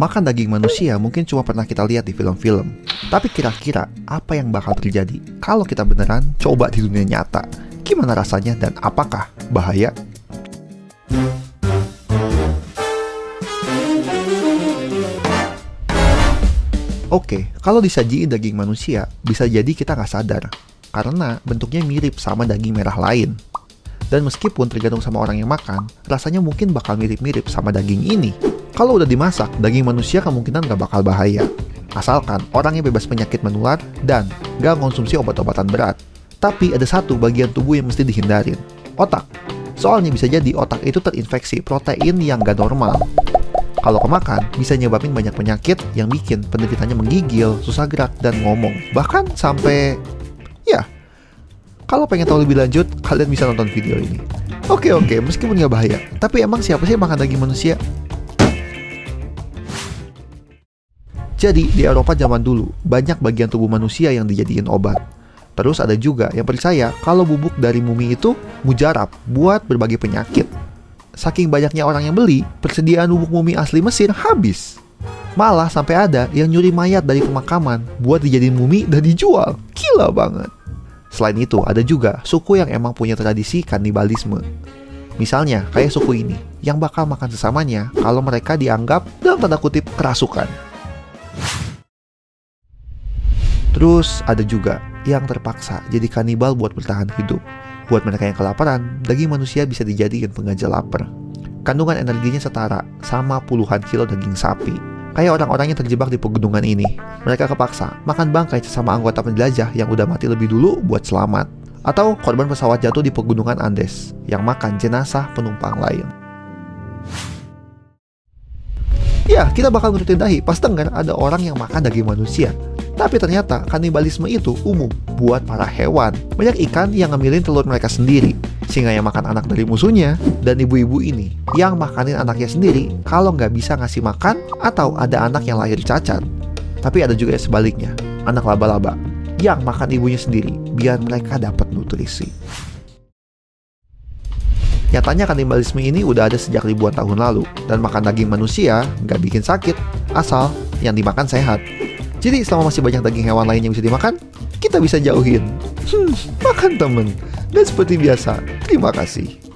Makan daging manusia mungkin cuma pernah kita lihat di film-film. Tapi kira-kira apa yang bakal terjadi kalau kita beneran coba di dunia nyata? Gimana rasanya dan apakah bahaya? Oke, kalau disajiin daging manusia, bisa jadi kita nggak sadar. Karena bentuknya mirip sama daging merah lain. Dan meskipun tergantung sama orang yang makan, rasanya mungkin bakal mirip-mirip sama daging ini. Kalau udah dimasak, daging manusia kemungkinan nggak bakal bahaya. Asalkan orangnya bebas penyakit menular dan nggak konsumsi obat-obatan berat. Tapi ada satu bagian tubuh yang mesti dihindarin, otak. Soalnya bisa jadi otak itu terinfeksi protein yang nggak normal. Kalau kemakan, bisa nyebabin banyak penyakit yang bikin penderitanya menggigil, susah gerak, dan ngomong. Bahkan sampai... Ya, kalau pengen tahu lebih lanjut, kalian bisa nonton video ini. Oke oke, meskipun nggak bahaya, tapi emang siapa sih yang makan daging manusia? Jadi, di Eropa zaman dulu, banyak bagian tubuh manusia yang dijadiin obat. Terus ada juga yang percaya kalau bubuk dari mumi itu mujarab buat berbagai penyakit saking banyaknya orang yang beli, persediaan bubuk mumi asli Mesir habis. Malah sampai ada yang nyuri mayat dari pemakaman buat dijadiin mumi dan dijual. Gila banget. Selain itu, ada juga suku yang emang punya tradisi kanibalisme. Misalnya, kayak suku ini, yang bakal makan sesamanya kalau mereka dianggap dalam tanda kutip kerasukan. Terus ada juga yang terpaksa jadi kanibal buat bertahan hidup. Buat mereka yang kelaparan, daging manusia bisa dijadikan pengaja lapar. Kandungan energinya setara sama puluhan kilo daging sapi. Kayak orang-orang yang terjebak di pegunungan ini. Mereka kepaksa makan bangkai sesama anggota penjelajah yang udah mati lebih dulu buat selamat. Atau korban pesawat jatuh di pegunungan Andes yang makan jenazah penumpang lain. Ya, kita bakal ngerutin dahi pas dengar ada orang yang makan daging manusia. Tapi ternyata kanibalisme itu umum buat para hewan. Banyak ikan yang ngambilin telur mereka sendiri. Singa yang makan anak dari musuhnya. Dan ibu-ibu ini yang makanin anaknya sendiri kalau nggak bisa ngasih makan atau ada anak yang lahir cacat. Tapi ada juga yang sebaliknya, anak laba-laba yang makan ibunya sendiri biar mereka dapat nutrisi. Nyatanya kanibalisme ini udah ada sejak ribuan tahun lalu dan makan daging manusia nggak bikin sakit asal yang dimakan sehat. Jadi selama masih banyak daging hewan lain yang bisa dimakan, kita bisa jauhin. Hmm, makan temen. Dan seperti biasa, terima kasih.